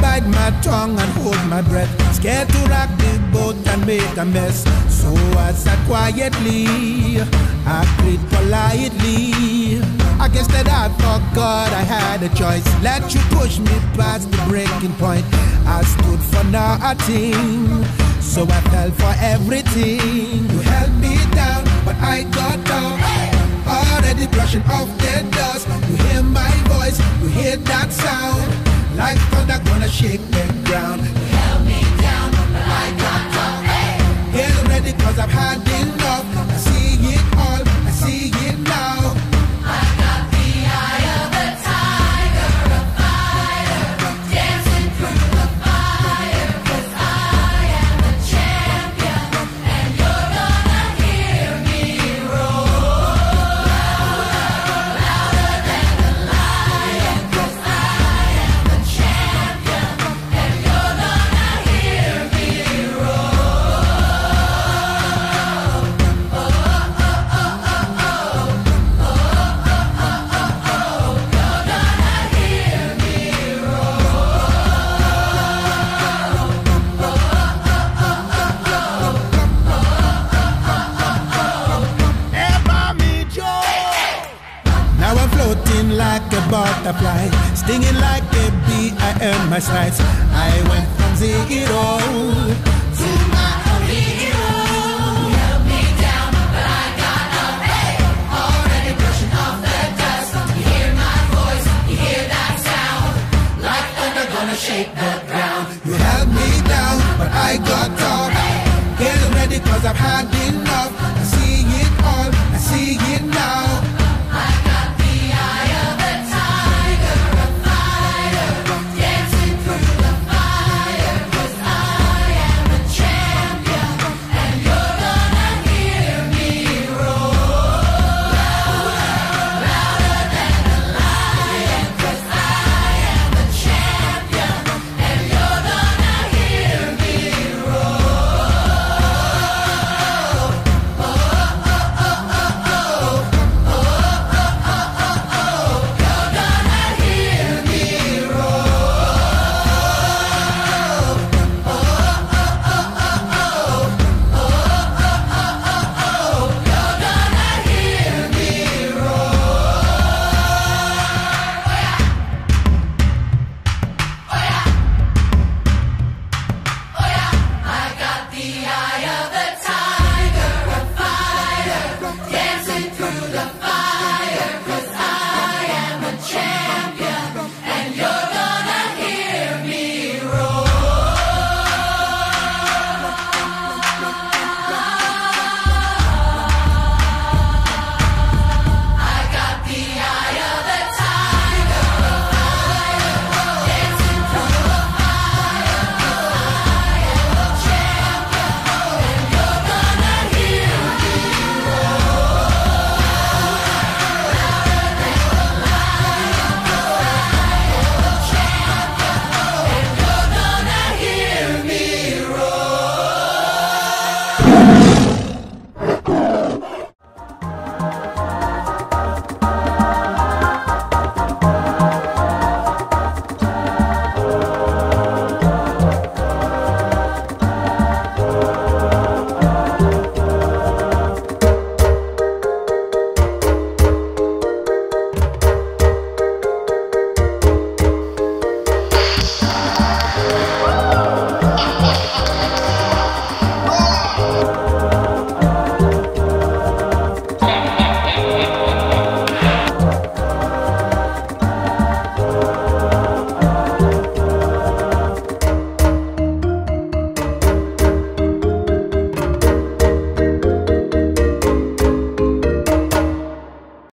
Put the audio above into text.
bite my tongue and hold my breath. Scared to rock the boat and make a mess. So I sat quietly, I prayed politely. I guess that I forgot I had a choice. Let you push me past the breaking point. I stood for nothing, so I fell for everything. You held me down, but I got down. Already brushing off the the ground. Butterfly, stinging like a bee. I earned my stripes. I went from zero to my hero. held me down, but I got up. Hey, already brushing off the dust. You hear my voice, you hear that sound, like thunder gonna shake the ground. You held me down, but I got up. Get ready, cause I've had enough. Yeah.